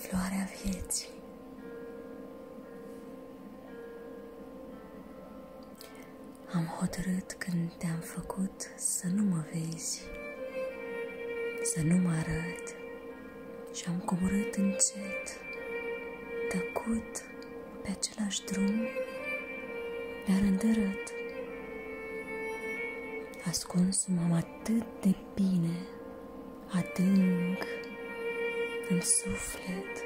floarea vieții. Am hotărât când te-am făcut să nu mă vezi, să nu mă arăt și am coborât încet, tăcut pe același drum, dar îndărât. Ascuns m-am atât de bine, adânc, în suflet,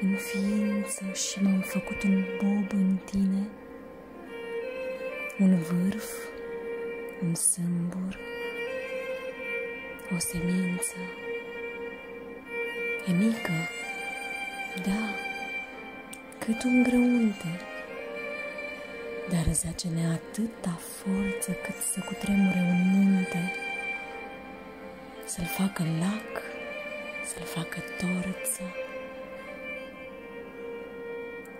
în ființă și m-am făcut un bob în tine, un vârf, un sâmbur, o semință. E mică, da, cât un grăunte, dar zace-ne atâta forță cât să cutremure un munte, să-l facă lac, să-l facă torță.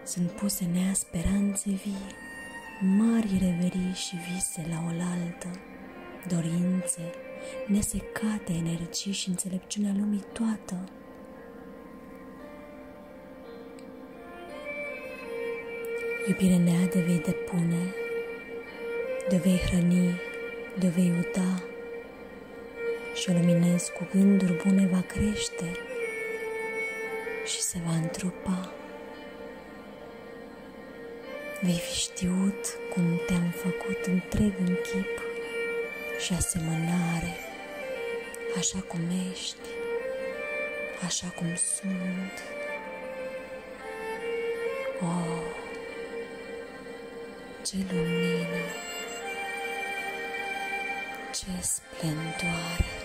Sunt puse în ea speranțe vii, mari reverii și vise la oaltă, dorințe, nesecate energii și înțelepciunea lumii toată. Iubire nea de vei depune, de vei hrăni, de vei uda și o luminez cu gânduri bune va crește și se va întrupa. Vei fi știut cum te-am făcut întreg în chip și asemănare, așa cum ești, așa cum sunt. Oh, ce lumină, ce splendoare!